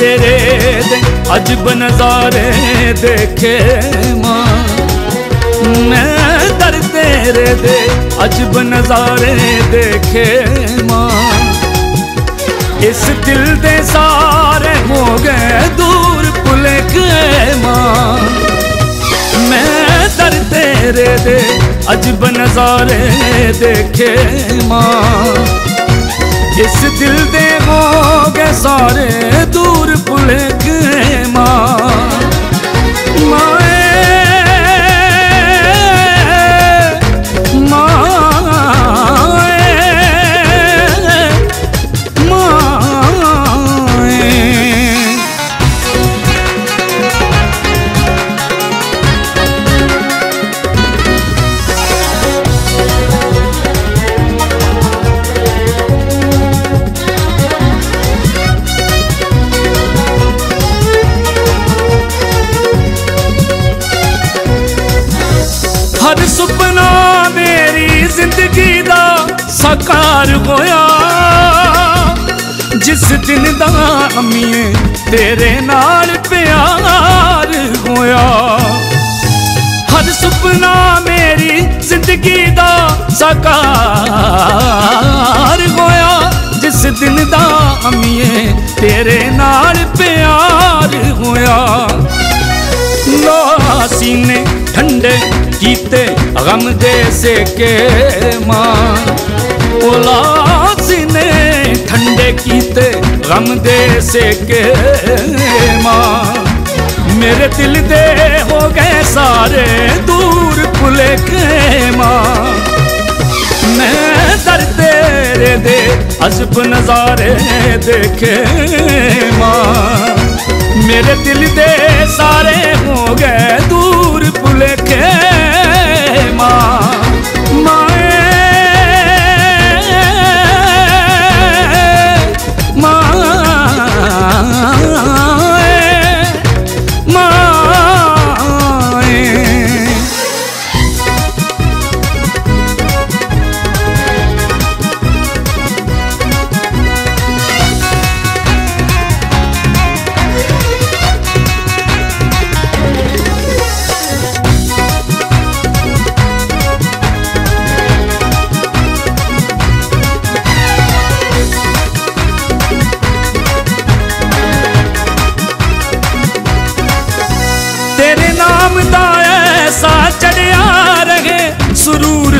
ਤੇਰੇ ਦੇ ਅਜਬ ਨਜ਼ਾਰੇ ਦੇਖੇ ਮਾਂ। ਮੈਂ ਦਰ ਤੇਰੇ ਦੇ ਅਜਬ ਨਜ਼ਾਰੇ ਦੇਖੇ ਮਾਂ। ਇਸ ਦਿਲ ਦੇ ਸਾਰੇ ਹੋ ਗਏ ਦੂਰ ਭੁਲੇਖੇ ਮਾਂ। ਮੈਂ ਦਰ ਤੇਰੇ ਦੇ ਅਜਬ ਨਜ਼ਾਰੇ ਦੇਖੇ ਮਾਂ। ਇਸ ਦਿਲ ਦੇ ਹੋ ਗਏ ਸਾਰੇ ਦੂਰ ਭੁਲੇਖੇ ਮਾਂ। ਸਾਕਾਰ ਹੋਇਆ। ਜਿਸ ਦਿਨ ਦਾ ਅਮੀਏ ਤੇਰੇ ਨਾਲ ਪਿਆਰ ਹੋਇਆ। ਹਰ ਸੁਪਨਾ ਮੇਰੀ ਜ਼ਿੰਦਗੀ ਦਾ ਸਾਕਾਰ ਹੋਇਆ। ਜਿਸ ਦਿਨ ਦਾ ਅਮੀਏ ਤੇਰੇ ਨਾਲ ਪਿਆਰ ਹੋਇਆ। ਲੋ ਸੀਨੇ ਠੰਡੇ ਕੀਤੇ ਗਮ ਦੇ ਸੇਕੇ ਮਾਂ। ਉਲਾ ਸੀਨੇ ਠੰਡੇ ਕੀਤੇ ਗਮ ਦੇ ਸੇਕੇ ਮਾਂ ਮੇਰੇ ਦਿਲ ਦੇ ਹੋ ਗਏ ਸਾਰੇ ਦੂਰ ਭੁਲੇਖੇ ਮਾਂ ਮੈਂ ਦਰ ਤੇਰੇ ਦੇ ਅਜਬ ਨਜ਼ਾਰੇ ਦੇਖੇ ਮਾਂ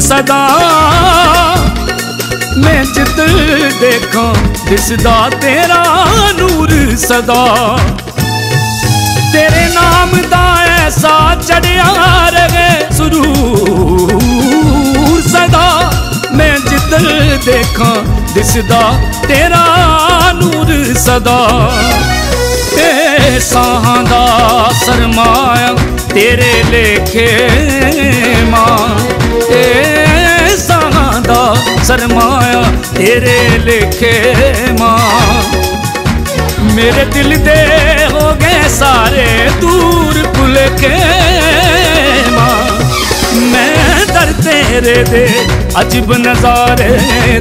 ਸਦਾ। ਮੈਂ ਜਿੱਦ ਦੇਖਾਂ ਦਿਸਦਾ ਤੇਰਾ ਨੂਰ ਸਦਾ। ਤੇਰੇ ਨਾਮ ਦਾ ਐਸਾ ਚੜਿਆ ਰਵੇ, ਸਰੂਰ ਸਦਾ। ਮੈਂ ਜਿੱਦ ਦੇਖਾਂ ਦਿਸਦਾ ਤੇਰਾ ਨੂਰ ਸਦਾ। ਤੇ ਸਾਹਾਂ ਦਾ ਸਰਮਾਇਆ, ਤੇਰੇ ਲੇਖੇ ਮਾਂ। ਏ ਸਾਹਾਂ ਦਾ ਸਰਮਾਇਆ, ਤੇਰੇ ਲੇਖੇ ਮਾਂ। ਮੇਰੇ ਦਿਲ ਦੇ ਹੋ ਗਏ ਸਾਰੇ ਦੂਰ ਭੁੱਲ ਕੇ ਮਾਂ। ਮੈਂ ਦਰ ਤੇਰੇ ਦੇ ਅਜਬ ਨਜ਼ਾਰੇ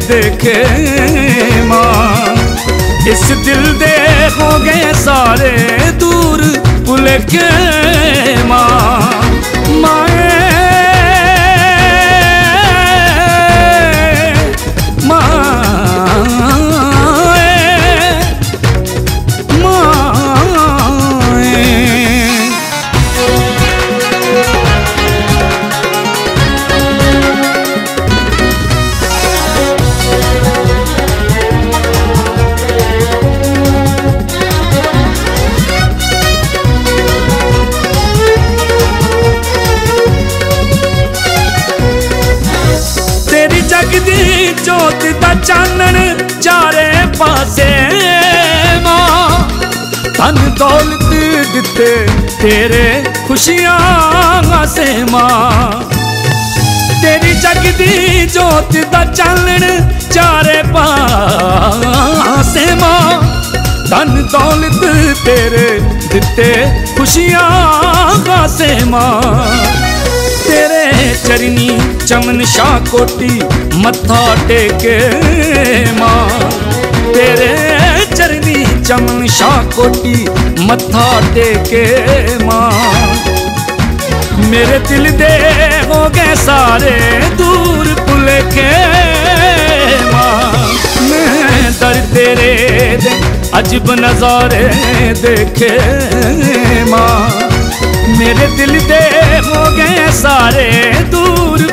ਦੇਖੇ ਮਾਂ। ਇਸ ਦਿਲ ਦੇ ਹੋ ਗਏ ਸਾਰੇ ਦੂਰ ਭੁੱਲ ਕੇ ਜੋਤ ਦਾ ਚਾਨਣ ਚਾਰੇ ਪਾਸੇ ਮਾਂ। ਧਨ ਦੌਲਤ ਦਿੱਤੇ ਤੇਰੇ ਖੁਸ਼ੀਆਂ ਹਾਸੇ ਮਾਂ। ਤੇਰੀ ਜਗਦੀ ਜੋਤ ਦਾ ਚਾਨਣ ਚਾਰੇ ਪਾਸੇ ਮਾਂ। ਧਨ ਦੌਲਤ ਤੇਰੇ ਦਿੱਤੇ ਖੁਸ਼ੀਆਂ ਹਾਸੇ ਮਾਂ। ਚਰਨੀ ਚਮਨ ਸ਼ਾਹ ਕੋਟੀ ਮੱਥਾ ਟੇਕੇ ਮਾਂ। ਤੇਰੇ ਚਰਨੀ ਚਮਨ ਸ਼ਾਹ ਕੋਟੀ ਮੱਥਾ ਟੇਕੇ ਮਾਂ। ਮੇਰੇ ਦਿਲ ਦੇ ਹੋ ਗਏ ਸਾਰੇ ਦੂਰ ਭੁਲੇਖੇ ਮਾਂ। ਮੈਂ ਦਰ ਤੇਰੇ ਦੇ ਅਜਬ ਨਜ਼ਾਰੇ ਦੇਖੇ ਮਾਂ। ਮੇਰੇ ਦਿਲ ਦੇ ਹੋ ਗਏ ਸਾਰੇ ਦੂਰ